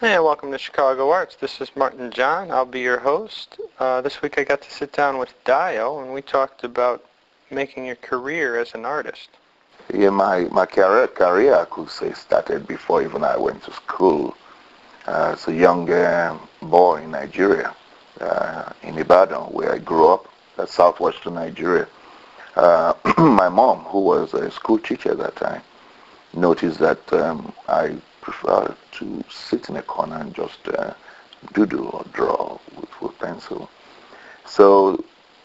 Hey, welcome to Chicago Arts. This is MartinJon. I'll be your host. Uh, this week I got to sit down with Dayo, and we talked about making your career as an artist. Yeah, my, my career, career, I could say, started before even I went to school. Uh, as a young uh, boy in Nigeria, uh, in Ibadan, where I grew up, that's southwestern Nigeria. Uh, my mom, who was a school teacher at that time, noticed that um, I prefer to sit in a corner and just uh, doodle or draw with, with pencil. So,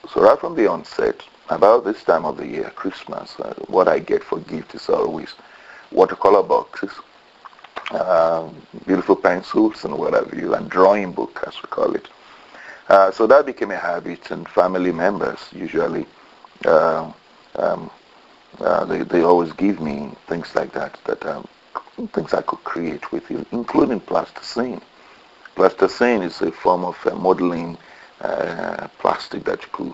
so right from the onset, about this time of the year, Christmas, uh, what I get for gift is always watercolor boxes, uh, beautiful pencils and whatever you, and drawing book as we call it. Uh, so that became a habit, and family members usually uh, um, uh, they, they always give me things like that that um, things I could create with you, including plasticine. Plasticine is a form of uh, modeling uh, plastic that you could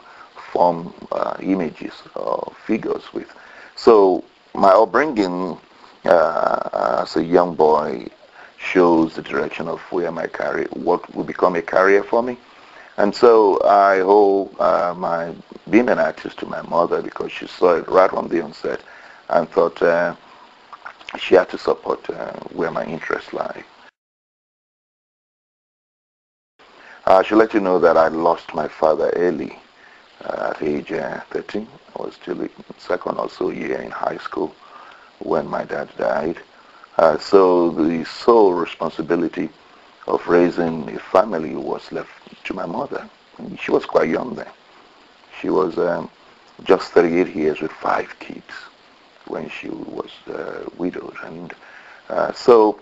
form uh, images or figures with. So my upbringing uh, as a young boy shows the direction of where my career, what will become a career for me. And so I owe uh, my being an artist to my mother because she saw it right from the onset and thought she had to support uh, where my interests lie. I should let you know that I lost my father early uh, at age uh, 13. I was still in second or so year in high school when my dad died. Uh, so the sole responsibility of raising a family was left to my mother. She was quite young then. She was um, just 38 years with five kids when she was uh, widowed. And uh, so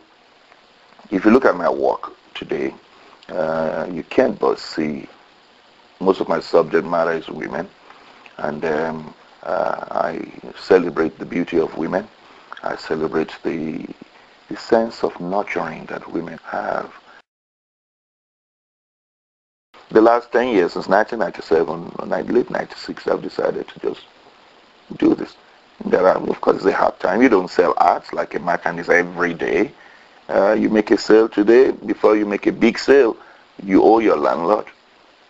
if you look at my work today, uh, you can't but see most of my subject matter is women. And um, uh, I celebrate the beauty of women. I celebrate the, the sense of nurturing that women have. The last 10 years, since 1997, late 96, I've decided to just do this. There are, of course, a hard time. You don't sell arts like a mechanist every day. Uh, you make a sale today. Before you make a big sale, you owe your landlord.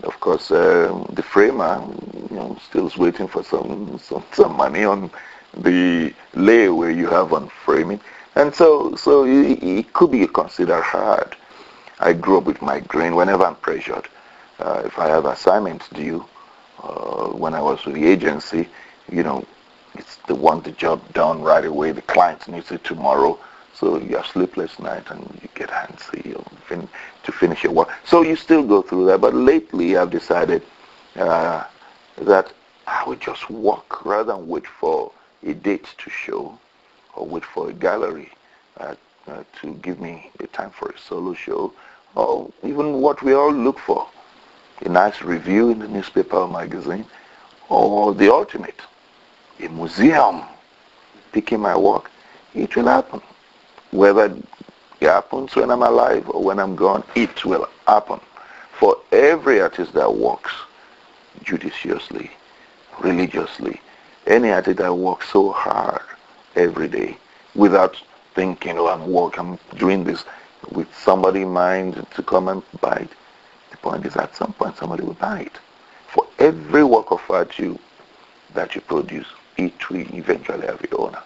Of course, uh, the framer, you know, still is waiting for some, some some money on the layaway you have on framing, and so so it, it could be considered hard. I grew up with migraine whenever I'm pressured. Uh, if I have assignments due, uh, when I was with the agency, you know, it's they want the job done right away. The client needs it tomorrow. So you have sleepless night and you get antsy fin- to finish your work. So you still go through that. But lately I've decided uh, that I would just walk rather than wait for a date to show or wait for a gallery uh, uh, to give me the time for a solo show or even what we all look for, a nice review in the newspaper or magazine or the ultimate, a museum picking my work, it will happen. Whether it happens when I'm alive or when I'm gone, it will happen. For every artist that works judiciously, religiously, any artist that works so hard every day without thinking, oh, I'm working, I'm doing this with somebody in mind to come and buy it. The point is at some point somebody will buy it. For every work of art you, that you produce, it will eventually have a owner.